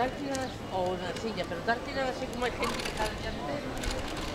tártiras o una silla, pero tártiras así como hay gente que está delante.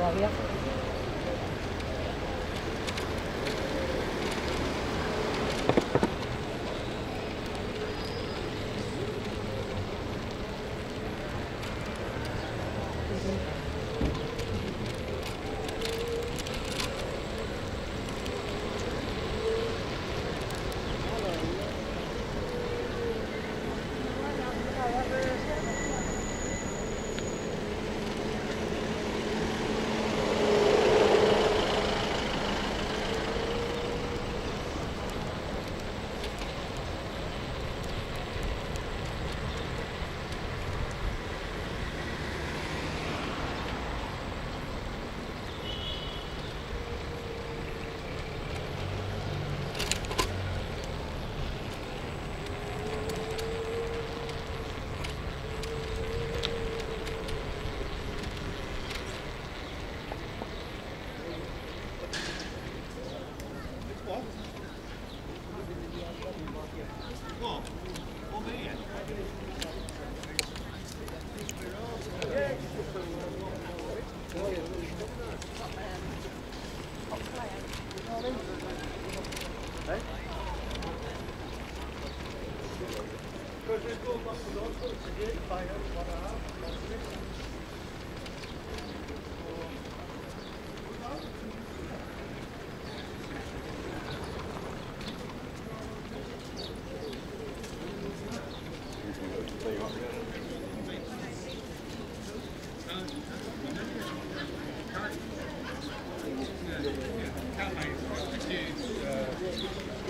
todavía. Köşesi olmak zorunda, sıcağı bayram, bana,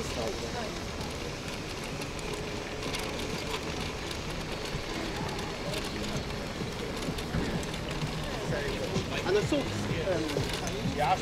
実際はいあそうですね。安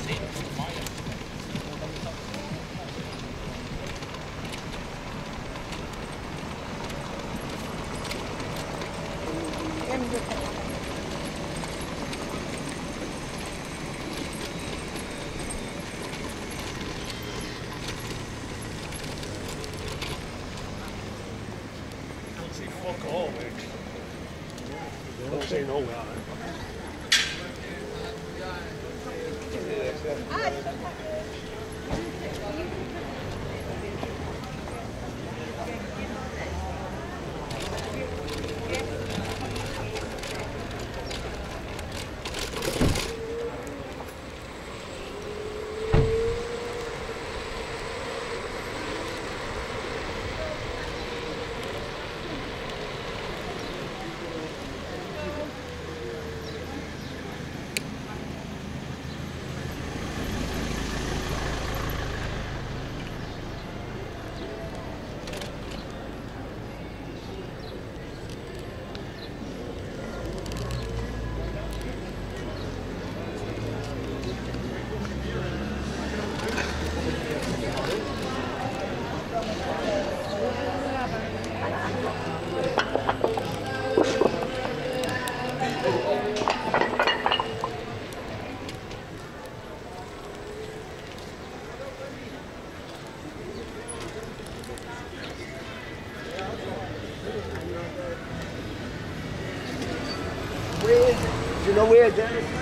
Go where, Dennis?